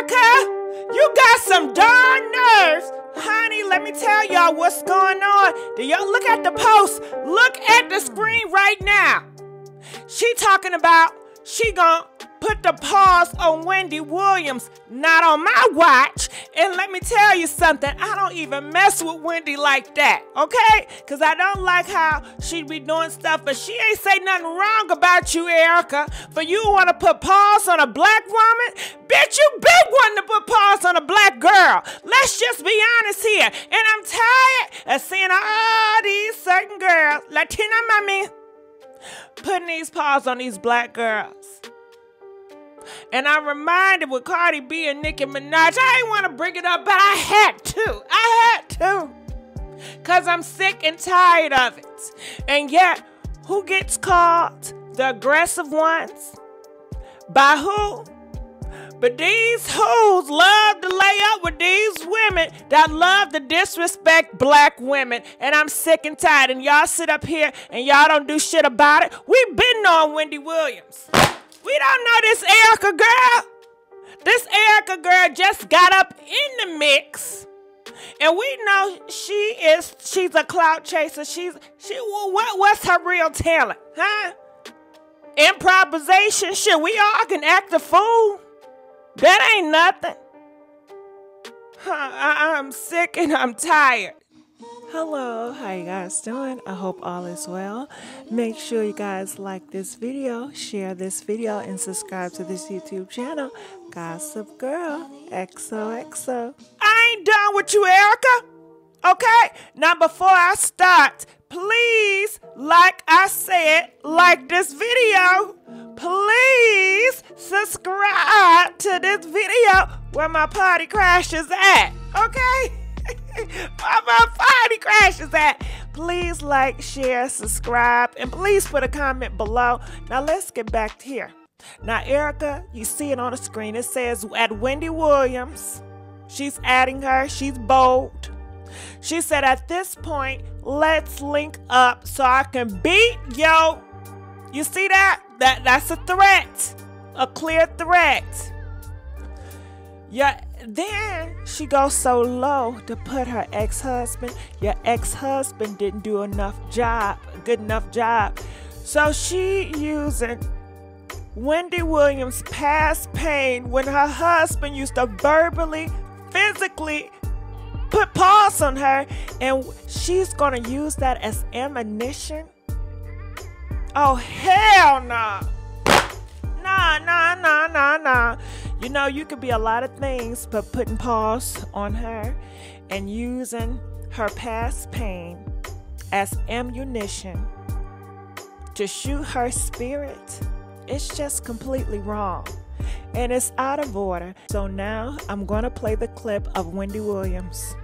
Erica, you got some darn nerves. Honey, let me tell y'all what's going on. Do y'all look at the post? Look at the screen right now. She talking about she gonna put the paws on Wendy Williams, not on my watch. And let me tell you something, I don't even mess with Wendy like that, okay? Because I don't like how she be doing stuff, but she ain't say nothing wrong about you, Erica. For you want to put paws on a black woman? Bitch, you big one to put paws on a black girl. Let's just be honest here. And I'm tired of seeing all these certain girls, Latina mommy, putting these paws on these black girls. And I'm reminded with Cardi B and Nicki Minaj, I didn't want to bring it up, but I had to. I had to. Because I'm sick and tired of it. And yet, who gets called the aggressive ones? By who? But these hoes love to lay up with these women that love to disrespect black women. And I'm sick and tired. And y'all sit up here and y'all don't do shit about it. We've been on Wendy Williams. We don't know this Erica girl. This Erica girl just got up in the mix. And we know she is she's a clout chaser. She's she what what's her real talent? Huh? Improvisation. Shit, we all can act a fool. That ain't nothing. I, I'm sick and I'm tired. Hello, how you guys doing? I hope all is well. Make sure you guys like this video, share this video, and subscribe to this YouTube channel, Gossip Girl XOXO. I ain't done with you, Erica. Okay? Now, before I start, please, like I said, like this video. Please subscribe to this video where my party crashes at. Okay? My party crashes at. Please like, share, subscribe, and please put a comment below. Now let's get back here. Now, Erica, you see it on the screen. It says at Wendy Williams. She's adding her. She's bold. She said, at this point, let's link up so I can beat yo. You see that? That that's a threat. A clear threat. Yeah, then she goes so low to put her ex-husband. Your ex-husband didn't do enough job, good enough job. So she using Wendy Williams' past pain when her husband used to verbally, physically put paws on her, and she's gonna use that as ammunition. Oh hell no! Nah, nah, nah, nah, nah. You know, you could be a lot of things, but putting paws on her and using her past pain as ammunition to shoot her spirit, it's just completely wrong. And it's out of order. So now I'm going to play the clip of Wendy Williams.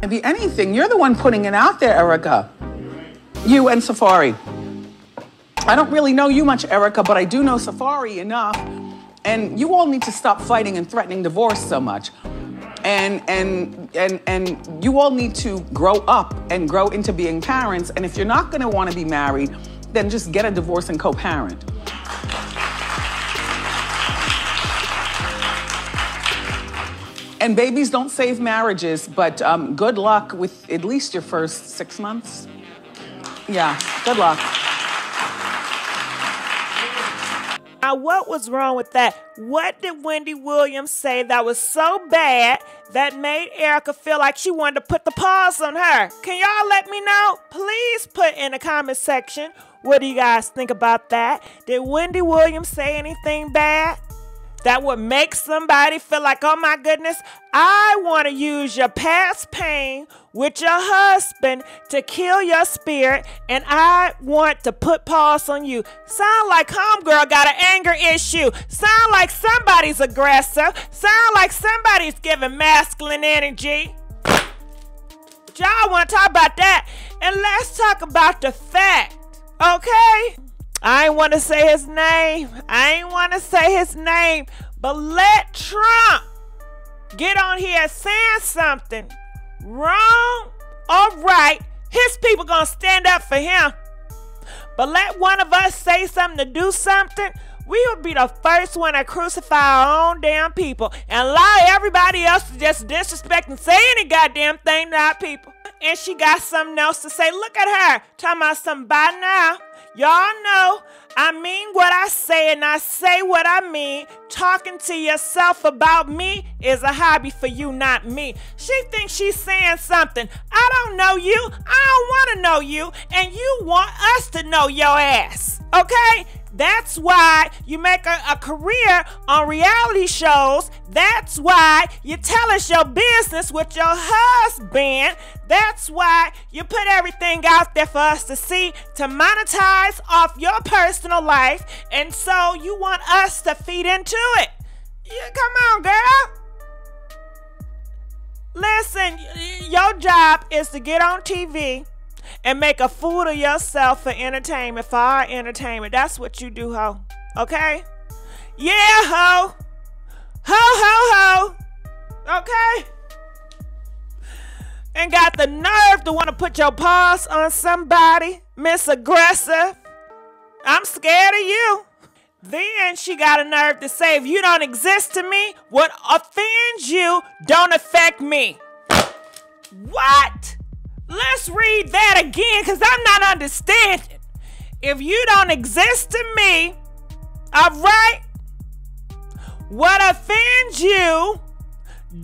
Can be anything. You're the one putting it out there, Erica. You and Safaree. I don't really know you much, Erica, but I do know Safaree enough and you all need to stop fighting and threatening divorce so much. And and and and you all need to grow up and grow into being parents. And if you're not gonna want to be married, then just get a divorce and co-parent. And babies don't save marriages, but um, good luck with at least your first six months. Yeah, good luck. Now, what was wrong with that? What did Wendy Williams say that was so bad that made Erica feel like she wanted to put the paws on her? Can y'all let me know? Please put in the comment section. What do you guys think about that? Did Wendy Williams say anything bad? That would make somebody feel like, oh my goodness, I want to use your past pain with your husband to kill your spirit, and I want to put paws on you. Sound like homegirl got an anger issue. Sound like somebody's aggressive. Sound like somebody's giving masculine energy. Y'all want to talk about that? And let's talk about the fact, okay? I ain't want to say his name. I ain't want to say his name. But let Trump get on here saying something wrong or right. His people gonna stand up for him. But let one of us say something to do something. we would be the first one to crucify our own damn people and allow everybody else to just disrespect and say any goddamn thing to our people. And she got something else to say. Look at her talking about by now. Y'all know I mean what I say and I say what I mean. Talking to yourself about me is a hobby for you, not me. She thinks she's saying something. I don't know you. I don't want to know you. And you want us to know your ass. Okay? That's why you make a, a, career on reality shows. That's why you tell us your business with your husband. That's why you put everything out there for us to see to monetize off your personal life. And so you want us to feed into it. Yeah, come on, girl. Listen, your job is to get on TV and make a fool of yourself for entertainment, for our entertainment. That's what you do, ho. Okay? Yeah, ho. Ho, ho, ho. Okay? And got the nerve to want to put your paws on somebody, Miss Aggressive. I'm scared of you. Then she got a nerve to say, if you don't exist to me, what offends you don't affect me. What? Let's read that again because I'm not understanding. If you don't exist to me, all right, what offends you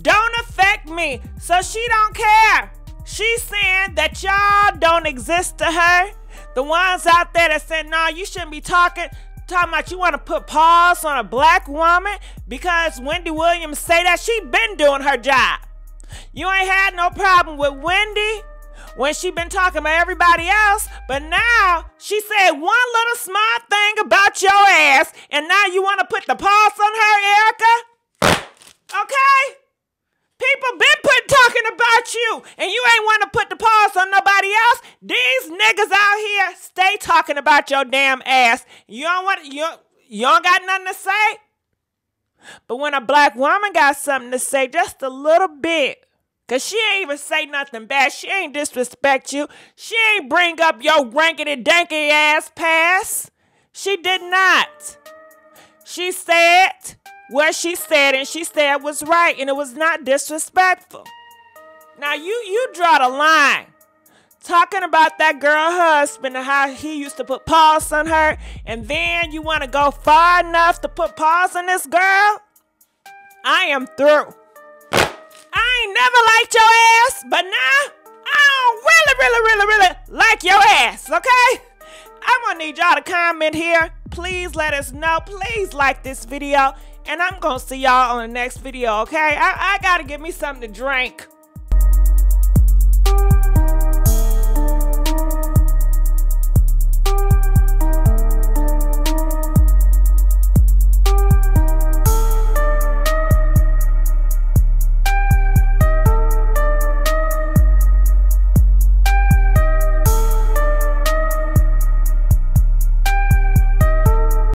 don't affect me. So she don't care. She's saying that y'all don't exist to her. The ones out there that said, no, nah, you shouldn't be talking, talking about you want to put paws on a black woman because Wendy Williams say that she been doing her job. You ain't had no problem with Wendy when she been talking about everybody else, but now she said one little smart thing about your ass, and now you want to put the paws on her, Erica? Okay? People been put talking about you, and you ain't want to put the paws on nobody else. These niggas out here stay talking about your damn ass. You don't want you you don't got nothing to say. But when a black woman got something to say, just a little bit, Cause she ain't even say nothing bad. She ain't disrespect you. She ain't bring up your rankety danky ass pass. She did not. She said what she said, and she said was right, and it was not disrespectful. Now you you draw the line. Talking about that girl husband and how he used to put paws on her, and then you want to go far enough to put paws on this girl? I am through. Ain't never liked your ass, but now I don't really, really, really, really like your ass, okay? I'm gonna need y'all to comment here. Please let us know. Please like this video. And I'm gonna see y'all on the next video, okay? I, I gotta give me something to drink.